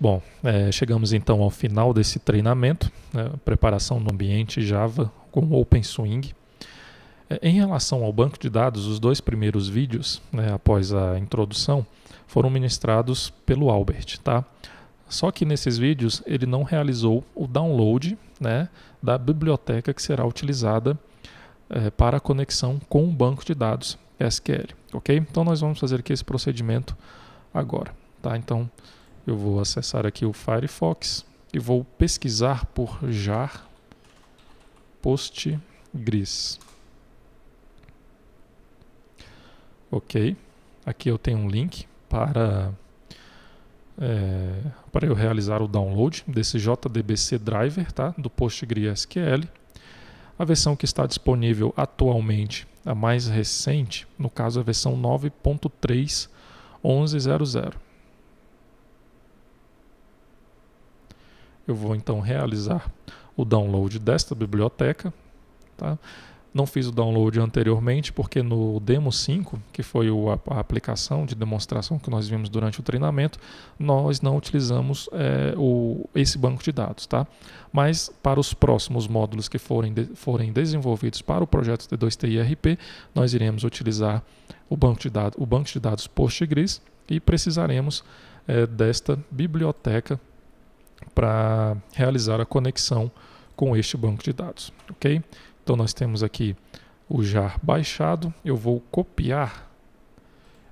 Bom, é, chegamos então ao final desse treinamento, né, preparação no ambiente Java com OpenSwing. É, em relação ao banco de dados, os dois primeiros vídeos, né, após a introdução, foram ministrados pelo Albert, tá? Só que nesses vídeos ele não realizou o download né, da biblioteca que será utilizada é, para a conexão com o banco de dados SQL, ok? Então nós vamos fazer aqui esse procedimento agora, tá? Então eu vou acessar aqui o Firefox e vou pesquisar por jar postgres. Ok, aqui eu tenho um link para é, para eu realizar o download desse JDBC driver tá, do PostgreSQL. A versão que está disponível atualmente, a mais recente, no caso a versão 9.3.11.00. Eu vou então realizar o download desta biblioteca. Tá? Não fiz o download anteriormente porque no Demo 5, que foi a, aplicação de demonstração que nós vimos durante o treinamento, nós não utilizamos é, o, esse banco de dados. Tá? Mas para os próximos módulos que forem, de, forem desenvolvidos para o projeto D2TIRP, nós iremos utilizar o banco de dados, o banco de dados Postgres e precisaremos é, desta biblioteca para realizar a conexão com este banco de dados, ok? Então nós temos aqui o jar baixado, eu vou copiar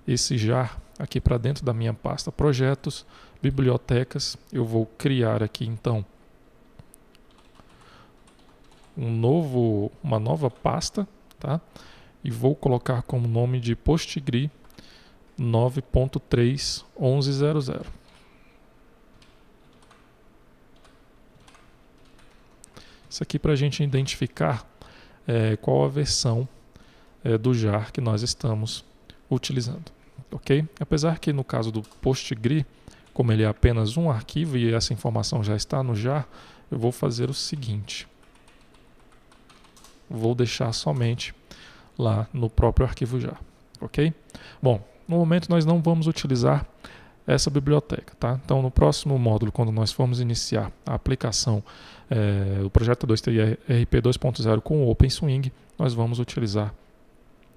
esse jar aqui para dentro da minha pasta projetos, bibliotecas, eu vou criar aqui então um novo, uma nova pasta, tá? E vou colocar como nome de Postgre 9.3.11.00. Isso aqui para a gente identificar é, qual a versão é, do jar que nós estamos utilizando. Ok? Apesar que no caso do PostGre, como ele é apenas um arquivo e essa informação já está no jar, eu vou fazer o seguinte. Vou deixar somente lá no próprio arquivo jar. Ok? Bom, no momento nós não vamos utilizar essa biblioteca. Tá? Então, no próximo módulo, quando nós formos iniciar a aplicação é, do projeto 2TI RP 2.0 com o OpenSwing, nós vamos utilizar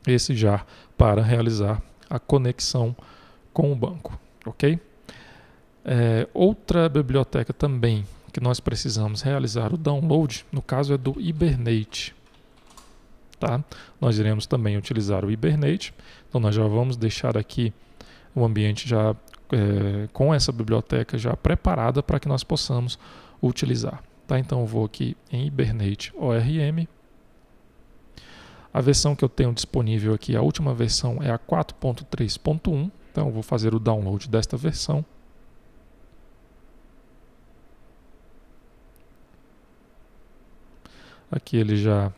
esse jar para realizar a conexão com o banco. ok? É, outra biblioteca também que nós precisamos realizar o download, no caso é do Hibernate. Tá? Nós iremos também utilizar o Hibernate, então nós já vamos deixar aqui o ambiente já é, com essa biblioteca já preparada para que nós possamos utilizar. Tá? Então eu vou aqui em Hibernate ORM. A versão que eu tenho disponível aqui, a última versão é a 4.3.1. Então eu vou fazer o download desta versão. Aqui ele já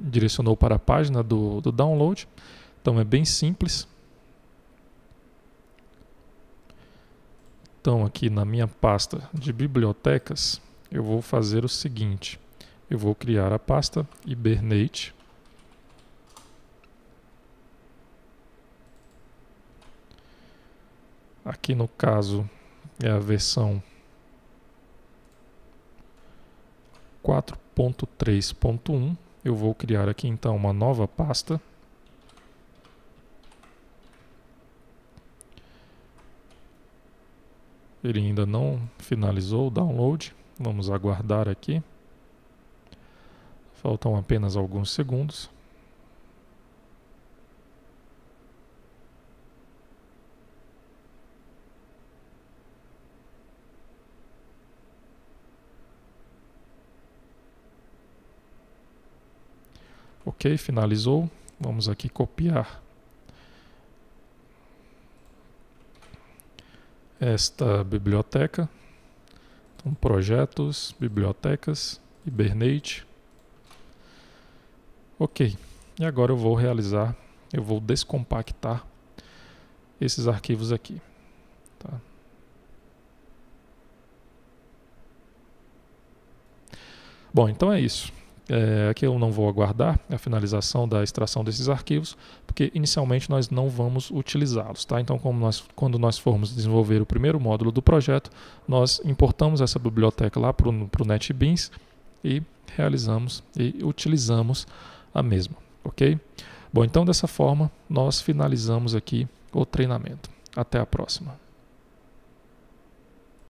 direcionou para a página do, do download. Então é bem simples. Então, aqui na minha pasta de bibliotecas, eu vou fazer o seguinte: eu vou criar a pasta Hibernate. Aqui no caso é a versão 4.3.1. Eu vou criar aqui então uma nova pasta. Ele ainda não finalizou o download. Vamos aguardar aqui. Faltam apenas alguns segundos. Ok, finalizou. Vamos aqui copiar esta biblioteca. Então, projetos, bibliotecas, Hibernate. Ok, e agora eu vou realizar, eu vou descompactar esses arquivos aqui. Tá? Bom, então é isso. É, aqui eu não vou aguardar a finalização da extração desses arquivos, porque inicialmente nós não vamos utilizá-los. Tá? Então, nós, quando nós formos desenvolver o primeiro módulo do projeto, nós importamos essa biblioteca lá para o NetBeans e realizamos e utilizamos a mesma. Ok? Bom, então dessa forma nós finalizamos aqui o treinamento. Até a próxima.